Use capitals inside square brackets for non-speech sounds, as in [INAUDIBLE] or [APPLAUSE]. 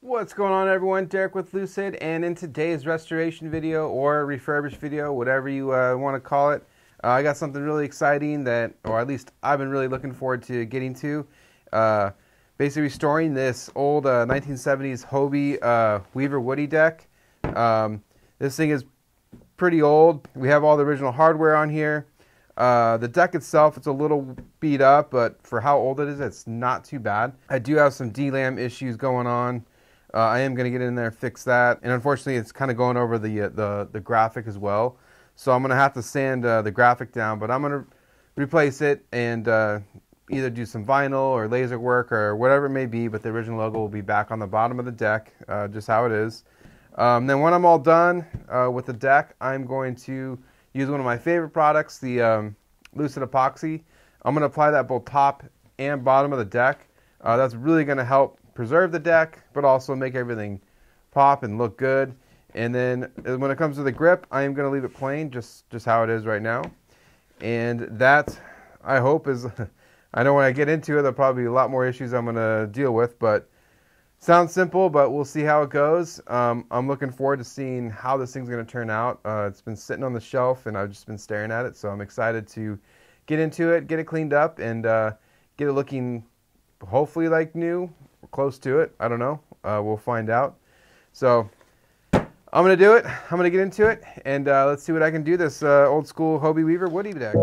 What's going on everyone? Derek with Lucid and in today's restoration video or refurbished video, whatever you uh, want to call it, uh, I got something really exciting that, or at least I've been really looking forward to getting to. Uh, basically restoring this old 1970s uh, Hobie uh, Weaver Woody deck. Um, this thing is pretty old. We have all the original hardware on here. Uh, the deck itself, it's a little beat up, but for how old it is, it's not too bad. I do have some delam issues going on. Uh, I am going to get in there fix that, and unfortunately, it's kind of going over the uh, the the graphic as well. So I'm going to have to sand uh, the graphic down, but I'm going to replace it and uh, either do some vinyl or laser work or whatever it may be. But the original logo will be back on the bottom of the deck, uh, just how it is. Um, then when I'm all done uh, with the deck, I'm going to use one of my favorite products, the um, Lucid Epoxy. I'm going to apply that both top and bottom of the deck. That's really going to help preserve the deck, but also make everything pop and look good. And then uh, when it comes to the grip, I am going to leave it plain, just, just how it is right now. And that, I hope, is, [LAUGHS] I know when I get into it, there'll probably be a lot more issues I'm going to deal with, but sounds simple, but we'll see how it goes. Um, I'm looking forward to seeing how this thing's going to turn out. Uh, it's been sitting on the shelf, and I've just been staring at it, so I'm excited to get into it, get it cleaned up, and uh, get it looking hopefully like new close to it. I don't know. Uh, we'll find out. So I'm to do it. I'm to get into it, and uh, let's see what I can do this uh, old school Hobie Weaver Woody deck.